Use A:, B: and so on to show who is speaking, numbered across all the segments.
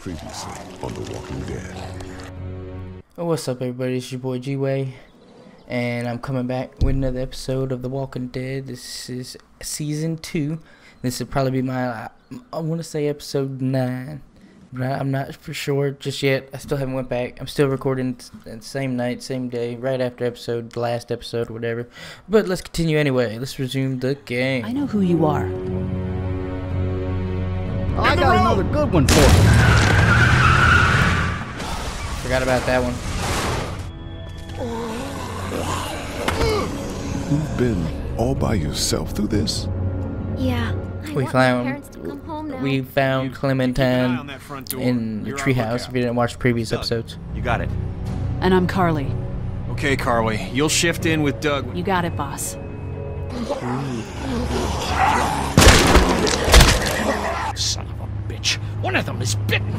A: Previously on The Walking Dead.
B: Oh, what's up, everybody? It's your boy G Way, and I'm coming back with another episode of The Walking Dead. This is season two. This will probably be my, I want to say episode nine, but I- I'm not for sure just yet. I still haven't went back. I'm still recording the uh, same night, same day, right after episode, the last episode, whatever. But let's continue anyway. Let's resume the game.
C: I know who you are. I got another good one for you.
B: Forgot about that one.
A: You've been all by yourself through this?
D: Yeah. I
B: We found
D: to come home now.
B: we found
E: You- you keep an eye on
B: Clementine
E: that front door.
B: in the
E: You're
B: treehouse. If you didn't watch previous
E: Doug,
B: episodes.
E: You got it.
C: And I'm Carley.
E: Okay, Carley. You'll shift in with Doug.
C: You got it, boss.
F: Son of a bitch. One of them is bitten.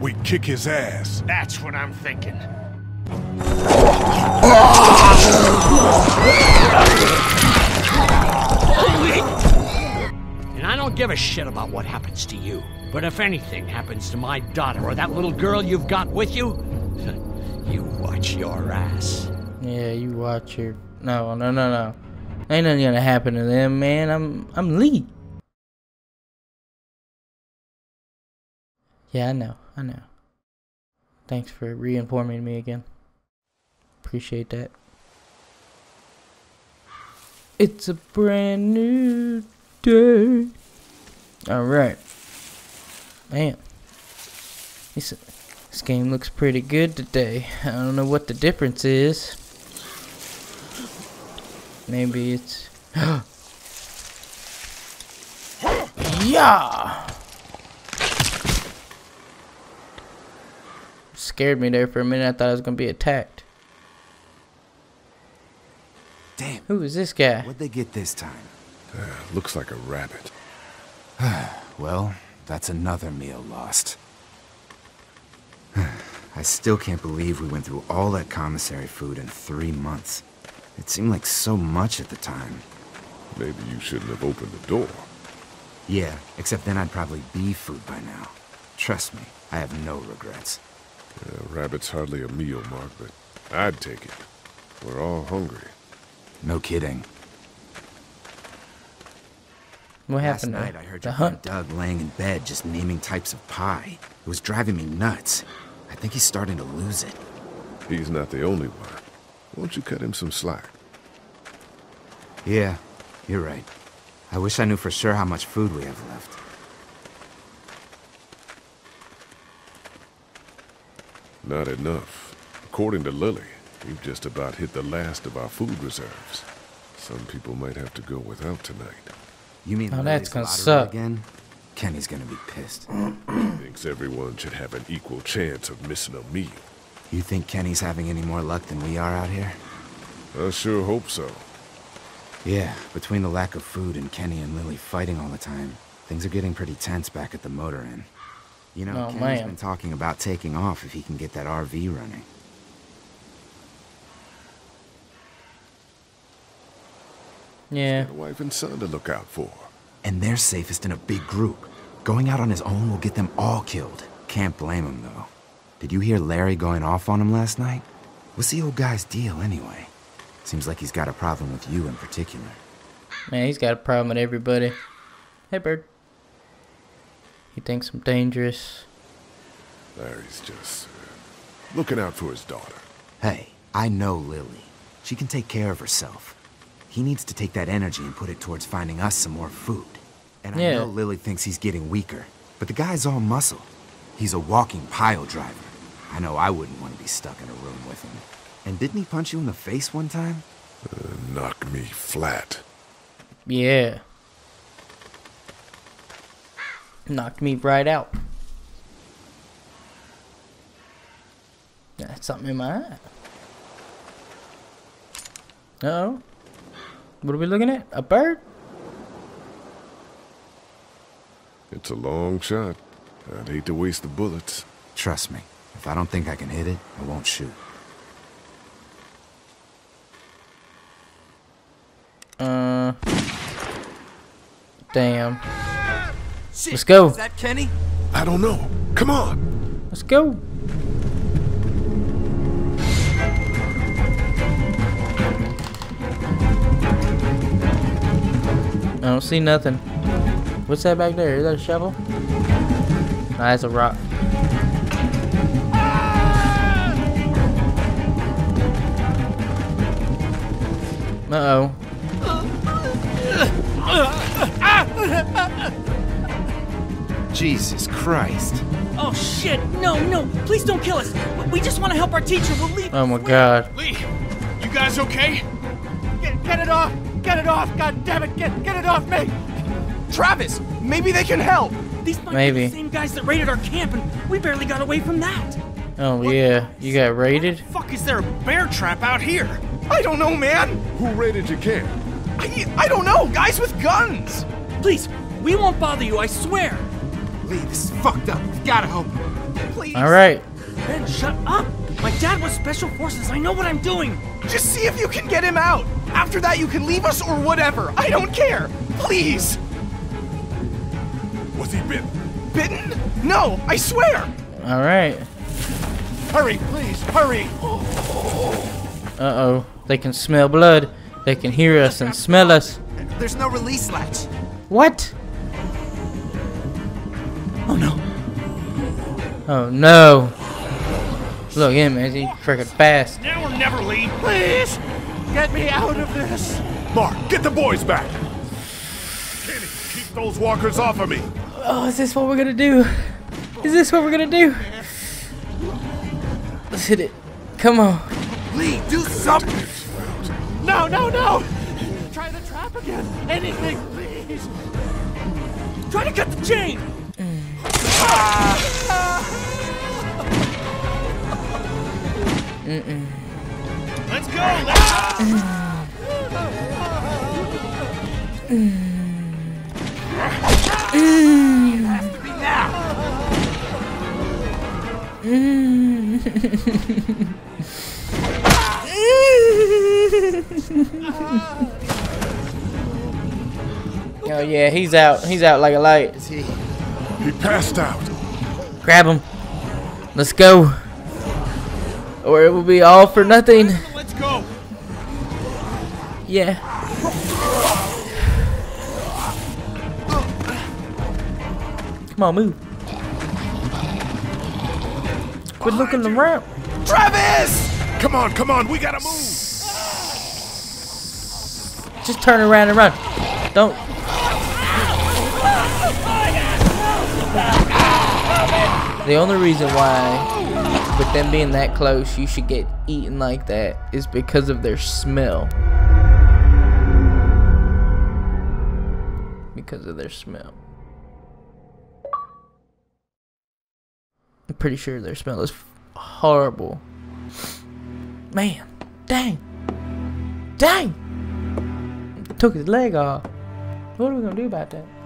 A: We kick his ass.
F: That's what I'm thinking. And I don't give a shit about what happens to you. But if anything happens to my daughter or that little girl you've got with you, you watch your ass.
B: Yeah, you watch your. No, no, no, no. Ain't nothing gonna happen to them, man. I'm, I'm Lee. Yeah, I know, I know. Thanks for re-informing me again. Appreciate that. It's a brand new day. All right, man. This this game looks pretty good today. I don't know what the difference is. Maybe it's. yeah! Scared me there for a minute. I thought I was gonna be attacked.
G: Damn,
B: Who is this guy?
G: what'd they get this time?
A: Uh, looks like a rabbit.
G: Well, that's another meal lost. I still can't believe we went through all that commissary food in three months. It seemed like so much at the time.
A: Maybe you shouldn't have opened the door.
G: Yeah, except then I'd probably be food by now. Trust me, I have no regrets.
A: Yeah, rabbit's hardly a meal, Mark, but I'd take it. We're all hungry.
G: No kidding.
B: What
G: Last
B: happened?
G: Uh,
B: night
G: I heard
B: the hunt.
G: Doug laying in bed just naming types of pie. It was driving me nuts. I think he's starting to lose it.
A: He's not the only one. Won't you cut him some slack?
G: Yeah, you're right. I wish I knew for sure how much food we have left.
A: Not enough. According to Lilly, we've just about hit the last of our food reserves. Some people might have to go without tonight.
G: You mean
B: Oh,
G: Lilly's
B: that's gonna
G: lottery
B: suck.
G: again? Kenny's gonna be pissed.
A: He thinks everyone should have an equal chance of missing a meal.
G: You think Kenny's having any more luck than we are out here?
A: I sure hope so.
G: Yeah, between the lack of food and Kenny and Lilly fighting all the time, things are getting pretty tense back at the motor inn. You know,
B: Oh,
G: Kenny's
B: man.
G: been talking about taking off if he can get that RV running.
B: Yeah.
A: Got a wife and son to look out for.
G: And they're safest in a big group. Going out on his own will get them all killed. Can't blame him, though. Did you hear Larry going off on him last night? What's the old guy's deal, anyway? Seems like he's got a problem with you in particular.
B: Man, he's got a problem with everybody. Hey, bird. He thinks I'm dangerous.
A: Larry's just uh, looking out for his daughter.
G: Hey, I know Lilly. She can take care of herself. He needs to take that energy and put it towards finding us some more food. And I
B: Yeah.
G: know Lilly thinks he's getting weaker, but the guy's all muscle. He's a walking pile driver. I know I wouldn't want to be stuck in a room with him. And didn't he punch you in the face one time?
A: Uh, knock me flat.
B: Yeah. Knocked me right out. That's something in my eye. Uh oh. What are we looking at? A bird?
A: It's a long shot. I'd hate to waste the bullets.
G: Trust me, if I don't think I can hit it, I won't shoot.
B: Uh. Damn. Let's go.
G: Is that Kenny?
A: I don't know. Come on.
B: Let's go. I don't see nothing. What's that back there? Is that a shovel? Nah, that's a rock. Uh oh.
G: Jesus Christ.
H: Oh shit! No, no! Please don't kill us! We just want to help our teacher. We'll leave.
B: Oh my god.
E: Lee, you guys okay?
I: Get, get it off! Get it off! God damn it! Get, get it off me! Travis, maybe they can help.
H: These might
B: Maybe.
H: be the same guys that raided our camp, and we barely got away from that.
B: Oh yeah. You got raided?
E: Fuck, is there a bear trap out here?
I: I don't know, man.
A: Who raided your camp?
I: I, I don't know. Guys with guns.
H: Please, we won't bother you. I swear.
I: Lee, this is fucked up. We've got to help him. Please.
B: All right.
H: Ben, shut up! My dad was special forces. I know what I'm doing.
I: Just see if you can get him out. After that, you can leave us or whatever. I don't care. Please.
A: Was he bitten?
I: Bitten? No, I swear.
B: All right.
I: Hurry, please, hurry.
B: Uh oh. They can smell blood. They can hear us and smell us.
I: There's no release latch.
B: What?
H: Oh no.
B: Look at him, man. He's freaking fast.
E: Now or never, Lee.
I: Please, get me out of this.
A: Mark, get the boys back. Kenny, keep those walkers off of me.
B: Oh, is this what we're gonna do? Is this what we're gonna do? Let's hit it. Come on.
I: Lee, do something. No, no, no. Try the trap again. Anything, please.
H: Try to cut the chain.
E: Let's go. Let's go.
B: Oh yeah, he's out. He's out like a light.
A: He passed out.
B: Grab him. Let's go. Or it will be all for nothing.
E: Let's go.
B: Yeah. Come on, move. Quit looking around.
I: Travis!
A: Come on, come on, we gotta move.
B: Just turn around and run. Don't. The only reason why, with them being that close, you should get eaten like that is because of their smell. Because of their smell. I'm pretty sure their smell is horrible. Man, dang. Dang! Took his leg off. What are we gonna do about that?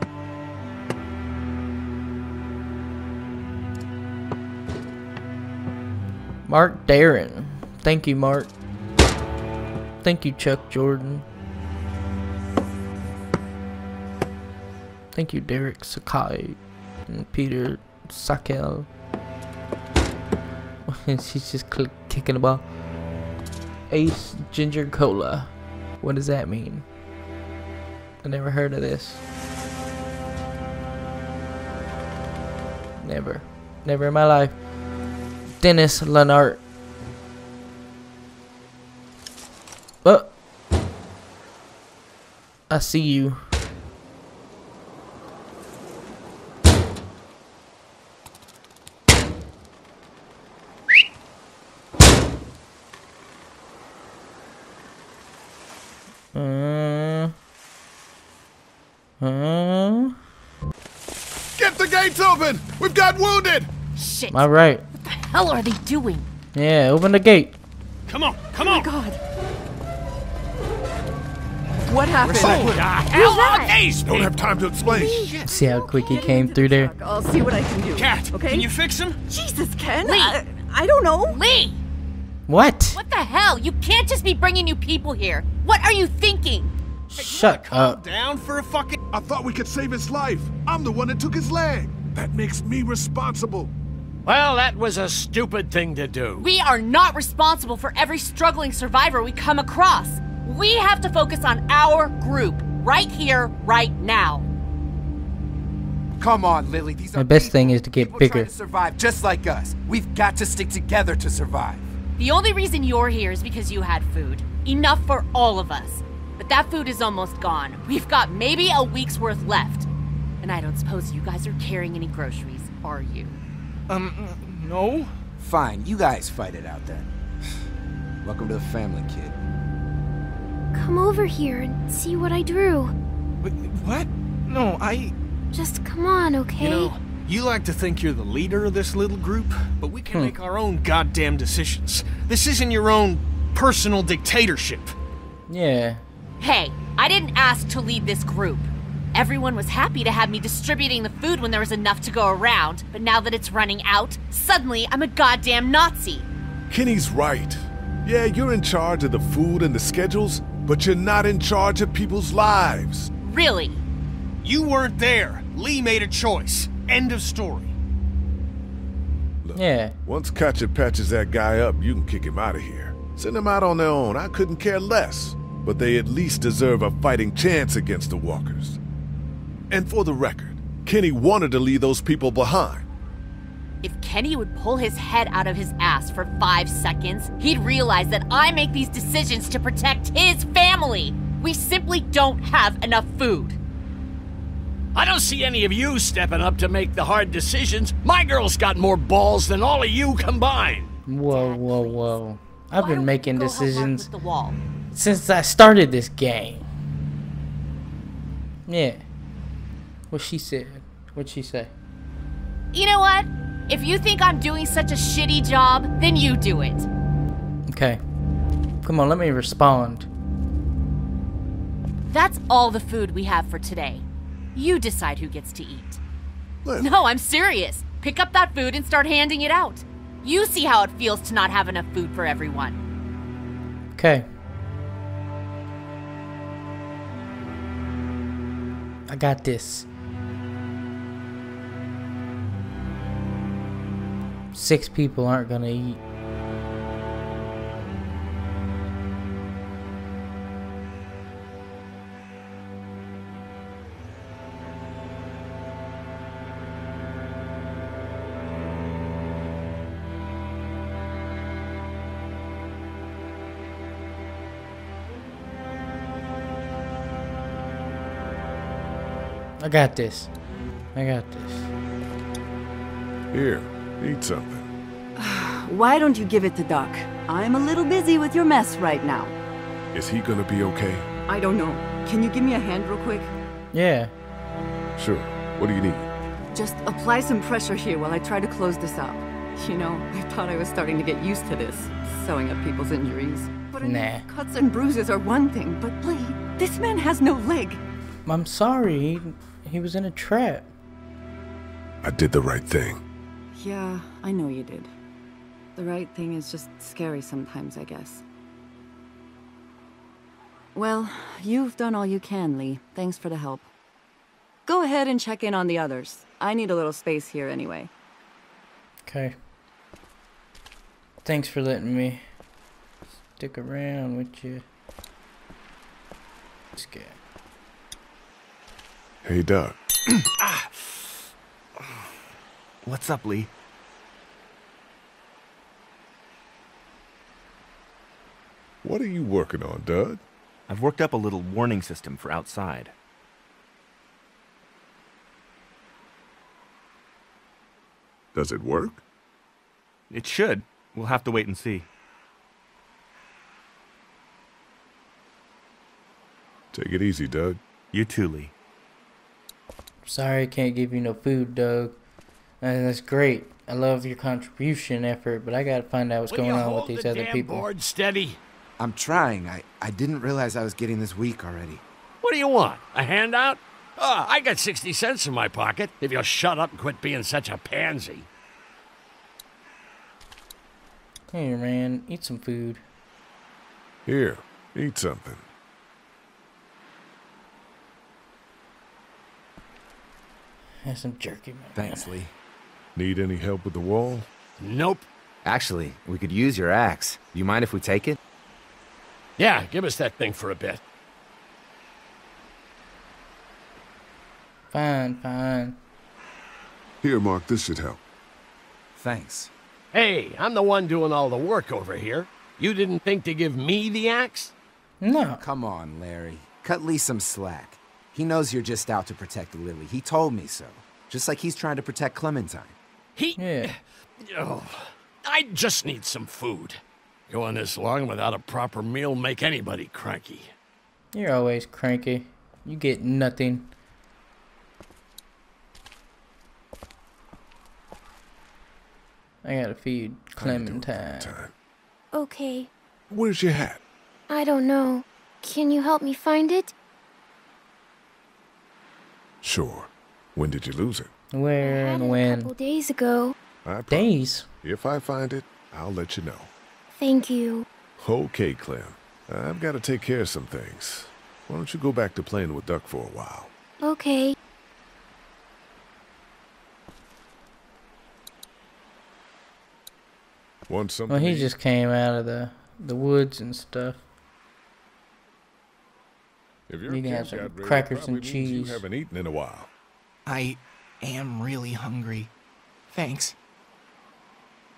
B: Mark Darin. Thank you, Mark. Thank you, Chuck Jordan. Thank you, Derek Sakai and Peter Sakel. She's just kicking the ball. Ace Ginger Cola. What does that mean? I never heard of this. Never. Never in my life. Dennis Lenart. Oh. I see you. Uh, uh,
A: Get the gates open! We've got wounded!
D: Shit.
B: all right.
D: What the hell are they doing?
B: Yeah, open the gate.
E: Come on, come on.
D: Oh my God.
I: What happened?
E: Who the hell
D: that?
E: are these?
A: Don't have time to explain.
B: See how quick he came through there.
J: I'll see what I can do.
E: Cat,
J: okay?
E: can you fix him?
J: Jesus, Ken.
D: Lee.
J: I, I don't know.
D: Lee!
B: What?
D: What the hell? You can't just be bringing new people here. What are you thinking?
B: Shut
E: Calm
B: up.
E: down for a fucking.
A: I thought we could save his life. I'm the one that took his leg.
I: That makes me responsible.
F: Well, that was a stupid thing to do.
D: We are not responsible for every struggling survivor we come across. We have to focus on our group, right here, right now.
G: Come on, Lilly. These
B: My
G: are
B: best
G: people.
B: thing is to get
G: People
B: bigger.
G: trying to survive just like us. We've got to stick together to survive.
D: The only reason you're here is because you had food. Enough for all of us. But that food is almost gone. We've got maybe a week's worth left. And I don't suppose you guys are carrying any groceries, are you?
H: Um, no.
G: Fine, you guys fight it out then. Welcome to the family, kid.
K: Come over here and see what I drew.
H: Wait, what? No, I.
K: Just come on, okay?
E: You know, you like to think you're the leader of this little group, but we can make our own goddamn decisions. This isn't your own personal dictatorship.
B: Yeah.
D: Hey, I didn't ask to lead this group. Everyone was happy to have me distributing the food when there was enough to go around, but now that it's running out, suddenly I'm a goddamn Nazi.
A: Kenny's right. Yeah, you're in charge of the food and the schedules, but you're not in charge of people's lives.
D: Really?
E: You weren't there. Lee made a choice. End of story.
B: Yeah.
A: Once Katjaa patches that guy up, you can kick him out of here. Send them out on their own. I couldn't care less. But they at least deserve a fighting chance against the walkers. And for the record, Kenny wanted to leave those people behind.
D: If Kenny would pull his head out of his ass for five seconds, he'd realize that I make these decisions to protect his family. We simply don't have enough food.
F: I don't see any of you stepping up to make the hard decisions. My girl's got more balls than all of you combined.
B: Whoa, whoa, whoa. I've
D: Why
B: been making
D: go help Mark
B: decisions
D: the wall.
B: since I started this game. Yeah. What she said. What'd she say?
D: You know what? If you think I'm doing such a shitty job, then you do it.
B: Okay. Come on, let me respond.
D: That's all the food we have for today. You decide who gets to eat.
A: Lilly.
D: No, I'm serious. Pick up that food and start handing it out. You see how it feels to not have enough food for everyone.
B: Okay. I got this. Six people aren't gonna eat. I got this. I got this.
A: Here, eat something.
J: Why don't you give it to Doc? I'm a little busy with your mess right now.
A: Is he gonna be okay?
J: I don't know. Can you give me a hand real quick?
B: Yeah.
A: Sure. What do you need?
J: Just apply some pressure here while I try to close this up. You know, I thought I was starting to get used to this, sewing up people's injuries. But
B: Nah.
J: cuts and bruises are one thing, but Lee, this man has no leg.
B: I'm sorry. He, he was in a trap.
A: I did the right thing.
J: Yeah, I know you did. The right thing is just scary sometimes, I guess. Well, you've done all you can, Lee. Thanks for the help. Go ahead and check in on the others. I need a little space here anyway.
B: Okay. Thanks for letting me stick around with you. This guy.
A: Hey, Doc.
L: What's up, Lee?
A: What are you working on, Doug?
L: I've worked up a little warning system for outside.
A: Does it work?
L: It should. We'll have to wait and see.
A: Take it easy, Doug.
L: You too, Lee.
B: Sorry I can't give you no food, Doug. And that's great. I love your contribution effort, but I gotta find out what's
F: Will
B: going on with these
F: the
B: other
F: damn
B: people.
F: board steady.
G: I'm trying. I, I didn't realize I was getting this weak already.
F: What do you want? A handout? Oh, I got 60 cents in my pocket. If you'll shut up and quit being such a pansy.
B: Hey man, eat some food.
A: Here, eat something.
B: Have some jerky, man.
G: Thanks, Lee.
A: Need any help with the wall?
F: Nope.
G: Actually, we could use your axe. You mind if we take it?
F: Yeah, give us that thing for a bit.
B: Fine, fine.
A: Here, Mark, this should help.
G: Thanks.
F: Hey, I'm the one doing all the work over here. You didn't think to give me the axe?
B: No.
G: Come on, Larry. Cut Lee some slack. He knows you're just out to protect Lilly. He told me so. Just like he's trying to protect Clementine.
F: He.
B: Yeah.
F: Oh, I just need some food. Going this long without a proper meal make anybody cranky.
B: You're always cranky. You get nothing. I gotta feed Clementine.
K: Okay.
A: Where's your hat?
K: I don't know. Can you help me find it?
A: Sure. When did you lose it?
B: Where and
K: A
B: when?
K: couple days ago.
A: I
B: Days.
A: If I find it, I'll let you know.
K: Thank you.
A: Okay, Clem. I've got to take care of some things. Why don't you go back to playing with Duck for a while?
K: Okay.
A: Want something?
B: Well, he just came out of the the woods and stuff.
A: If your
B: You can
A: kid
B: have some
A: got ready, it
B: crackers and cheese.
A: You haven't eaten in a while.
E: I am really hungry. Thanks.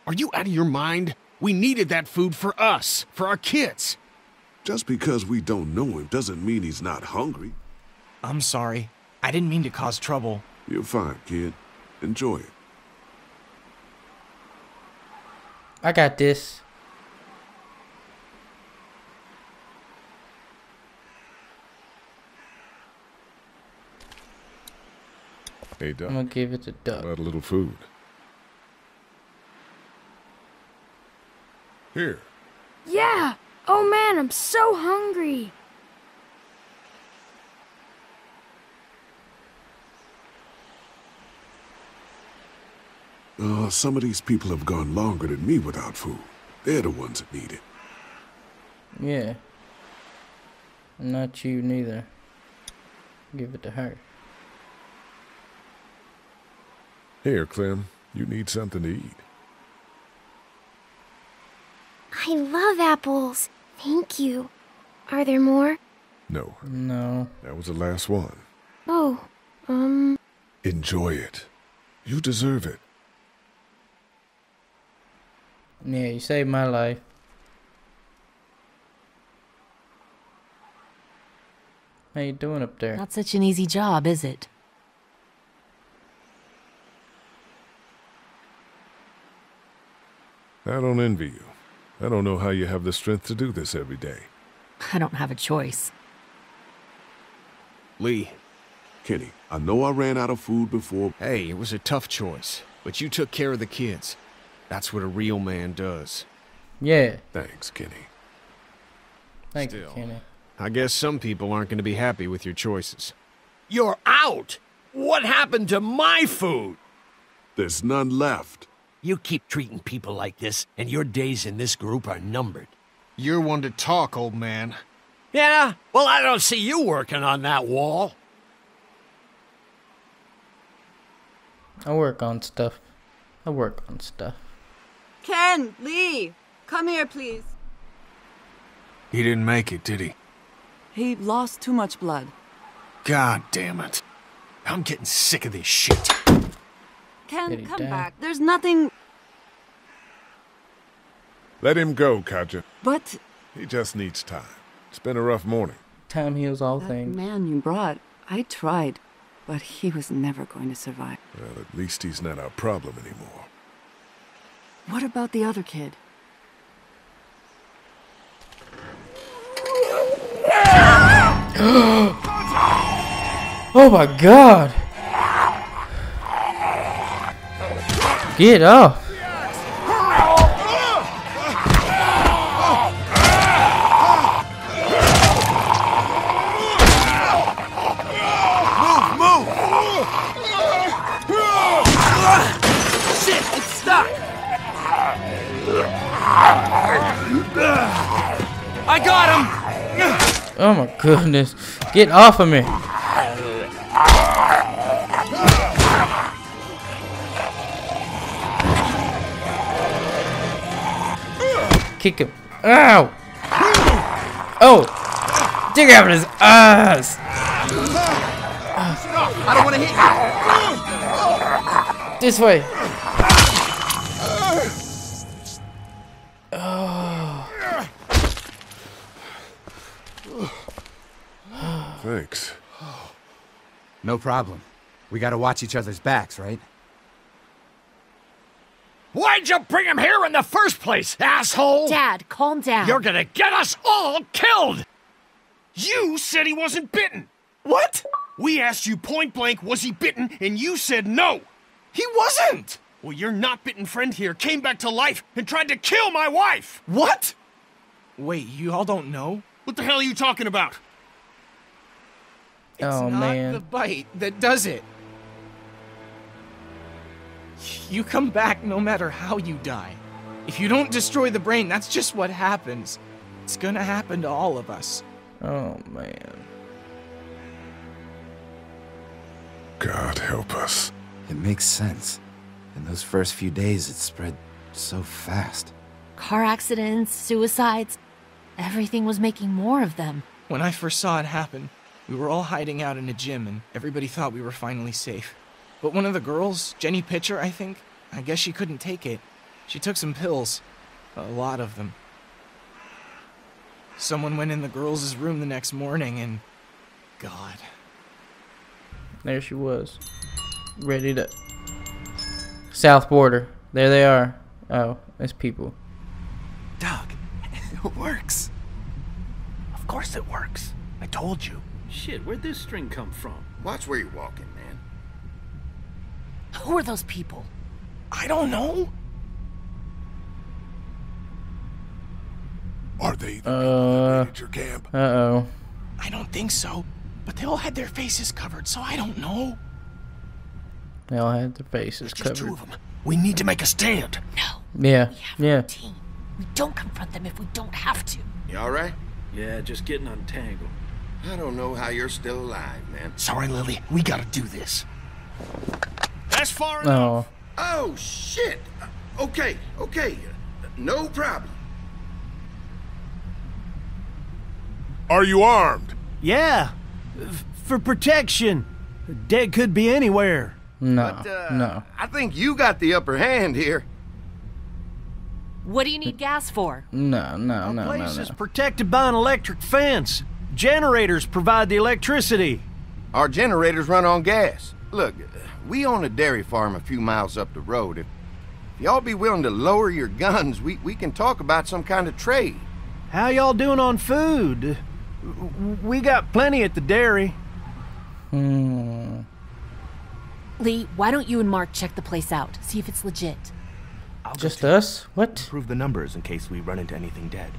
E: Are you out of your mind? We needed that food for us, for our kids.
A: Just because we don't know him doesn't mean he's not hungry.
H: I'm sorry. I didn't mean to cause trouble.
A: You're fine, kid. Enjoy it.
B: I got this.
A: Hey, Duck.
B: I'm gonna give it to Duck.
A: How about a little food? Here.
K: Yeah! Oh man, I'm so hungry!
A: Uh, some of these people have gone longer than me without food. They're the ones that need it.
B: Yeah. Not you neither. Give it to her.
A: Here, Clem. You need something to eat.
K: I love apples. Thank you. Are there more?
A: No,
B: No.
A: that was the last one.
K: Oh, um,
A: Enjoy it. You deserve it.
B: Yeah, you saved my life. How you doing up there?
C: Not such an easy job, is it?
A: I don't envy you. I don't know how you have the strength to do this every day.
C: I don't have a choice.
E: Lee,
A: Kenny, I know I ran out of food before.
E: hey, it was a tough choice, but you took care of the kids. That's what a real man does.
B: Yeah.
A: Thanks, Kenny.
B: Thank you,
E: Still.
B: Kenny.
E: I guess some people aren't going to be happy with your choices.
F: You're out! What happened to my food?
A: There's none left.
F: You keep treating people like this, and your days in this group are numbered.
E: You're one to talk, old man.
F: Yeah? Well, I don't see you working on that wall.
B: I work on stuff. I work on stuff.
J: Ken, Lee, come here, please.
E: He didn't make it, did he?
J: He lost too much blood.
E: God damn it. I'm getting sick of this shit.
J: Ken, come
B: die?
J: back. There's nothing.
A: Let him go, Katjaa.
J: But
A: He just needs time. It's been a rough morning.
B: Time heals all
J: that
B: things.
J: man you brought, I tried, but he was never going to survive.
A: Well, at least he's not our problem anymore.
J: What about the other kid?
B: Oh my god! Get off!
I: Move, move!
H: Shit, it's stuck! I got him!
B: Oh my goodness. Get off of me. Kick him. Ow! Oh! Dig out his ass!
E: I don't want to hit you.
B: This way.
A: Thanks.
G: No problem. We gotta watch each other's backs, right?
F: Why'd you bring him here in the first place, asshole?
D: Dad, calm down.
F: You're gonna get us all killed!
E: You said he wasn't bitten. What? We asked you point blank, was he bitten, and you said no. He wasn't. Well, your not bitten friend here came back to life and tried to kill my wife.
M: What? Wait, you all don't know?
E: What the hell are you talking about?
M: It's
B: oh
M: not
B: man.
M: the bite that does it. You come back no matter how you die. If you don't destroy the brain, that's just what happens. It's gonna happen to all of us.
B: Oh man.
A: God help us.
G: It makes sense. In those first few days, it spread so fast.
D: Car accidents, suicides. Everything was making more of them.
M: When I first saw it happen, we were all hiding out in a gym and everybody thought we were finally safe. But one of the girls, Jenny Pitcher, I think, I guess she couldn't take it. She took some pills. A lot of them. Someone went in the girls' room the next morning and. God.
B: There she was. Ready to. South border. There they are. Oh, it's people.
I: Doug, it works. Of course it works. I told you.
N: Shit, where'd this string come from?
O: Watch where you're walking, man.
D: Who are those people?
M: I don't know.
A: Are they the
B: Uh.
A: at your camp?
B: Uh oh.
M: I don't think so. But they all had their faces covered, so I don't know.
B: They all had their faces
E: Just two of them. We need to make a stand.
D: No,
B: Yeah. Yeah.
D: team. We don't confront them if we don't have to.
O: You alright?
N: Yeah, just getting untangled.
O: I don't know how you're still alive, man.
E: Sorry, Lilly. We gotta do this. That's far enough.
B: Oh.
O: Oh, shit. Okay, okay. No problem.
A: Are you armed?
I: Yeah, f- for protection. Dead could be anywhere.
B: No.
O: But, uh,
B: no.
O: I think you got the upper hand here.
D: What do you need gas for?
B: No. No. No. No.
I: Place
B: No.
I: is protected by an electric fence. Generators provide the electricity.
O: Our generators run on gas. Look, we own a dairy farm a few miles up the road. If, if y'all be willing to lower your guns, we, we can talk about some kind of trade.
I: How y'all doing on food? We got plenty at the dairy.
B: Hmm.
D: Lee, why don't you and Mark check the place out? See if it's legit.
B: Just us? What?
L: Prove the numbers in case we run into anything dead.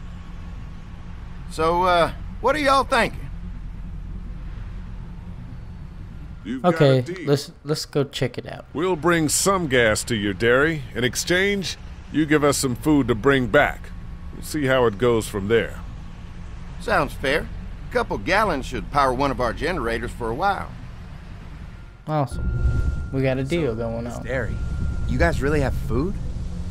O: So, uh, what are y'all thinking?
A: You've
B: Okay. Let's let's go check it out.
A: We'll bring some gas to your dairy. In exchange, you give us some food to bring back. We'll see how it goes from there.
O: Sounds fair. A couple gallons should power one of our generators for a while.
B: Awesome. We got a deal going on.
G: Dairy. You guys really have food?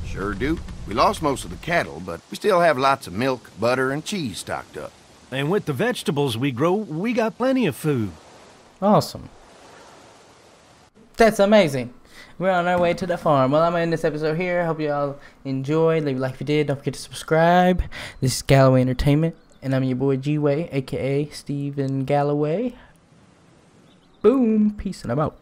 O: Sure do. We lost most of the cattle, but we still have lots of milk, butter, and cheese stocked up.
I: And with the vegetables we grow, we got plenty of food.
B: Awesome. That's amazing. We're on our way to the farm. Well, I'm gonna end this episode here. Hope you all enjoyed. Leave a like if you did. Don't forget to subscribe. This is Galloway Entertainment, and I'm your boy G Way, aka Stephen Galloway. Boom. Peace and I'm out.